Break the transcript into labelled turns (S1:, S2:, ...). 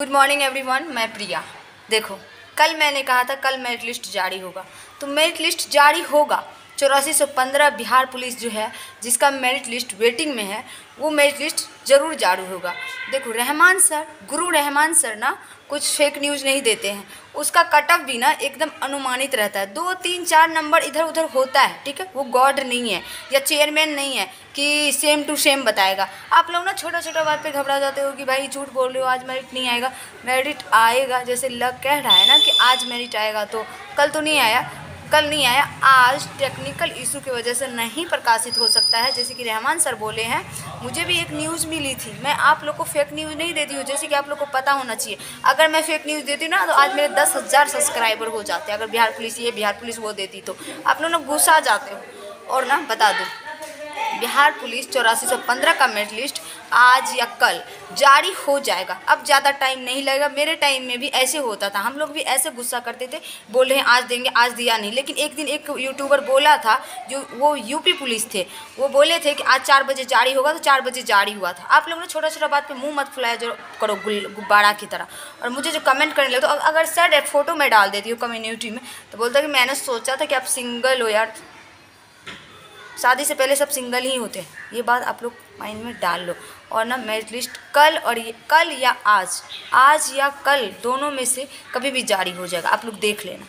S1: Good morning everyone मैं प्रिया। देखो, कल मैंने कहा था, कल मेरिट लिस्ट जारी होगा। तो मेरिट लिस्ट जारी होगा। चौरासी सौ पंद्रह बिहार पुलिस जो है, जिसका मेरिट लिस्ट वेटिंग में है, वो मेरिट लिस्ट ज़रूर जारी होगा। देखो, रहमान सर, गुरु रहमान सर ना, कुछ फेक न्यूज़ नहीं देते हैं। उसका कट ऑफ़ भी ना एकदम अनुमानित रहता है। दो, तीन, चार नंबर इधर उधर होता है, ठीक है? वो गॉड नहीं है, या चेयरमैन नहीं है, कि सेम टू सेम बताएगा। आप लोग ना छोटा छोटा बात पे घबरा जाते हो कि भाई झूठ बोल रहे हो, आज मेरिट नहीं आएगा। मेरिट आएगा, जैसे लग कह रहा है ना कि आज मेरिट आएगा तो कल तो नहीं आया। कल नहीं आया। आज टेक्निकल इशू की वजह से नहीं प्रकाशित हो सकता है। जैसे कि रहमान सर बोले हैं, मुझे भी एक न्यूज़ मिली थी। मैं आप लोग को फेक न्यूज़ नहीं देती हूँ, जैसे कि आप लोग को पता होना चाहिए। अगर मैं फेक न्यूज़ देती हूँ ना तो आज मेरे दस हज़ार सब्सक्राइबर हो जाते अगर बिहार पुलिस ये, बिहार पुलिस वो देती तो। आप लोग ना गुस्सा जाते हो। और ना, बता दो। बिहार पुलिस चौरासी सौ पंद्रह का मेरिट लिस्ट आज या कल जारी हो जाएगा। अब ज़्यादा टाइम नहीं लगेगा। मेरे टाइम में भी ऐसे होता था। हम लोग भी ऐसे गुस्सा करते थे। बोल रहे हैं, आज देंगे, आज दिया नहीं। लेकिन एक दिन एक यूट्यूबर बोला था, जो वो यूपी पुलिस थे, वो बोले थे कि आज चार बजे जारी होगा तो चार बजे जारी हुआ था। आप लोगों ने छोटा छोटा बात पर मुँह मत फुलाया जो करो गुब्बारा की तरह। और मुझे जो कमेंट करने लगे तो अगर सर फ़ोटो में डाल देती हूँ कम्युनिटी में तो बोलता कि मैंने सोचा था कि आप सिंगल हो यार। शादी से पहले सब सिंगल ही होते हैं। ये बात आप लोग माइंड में डाल लो। और ना मैरिज लिस्ट कल और ये, कल या आज आज या कल, दोनों में से कभी भी जारी हो जाएगा। आप लोग देख लेना।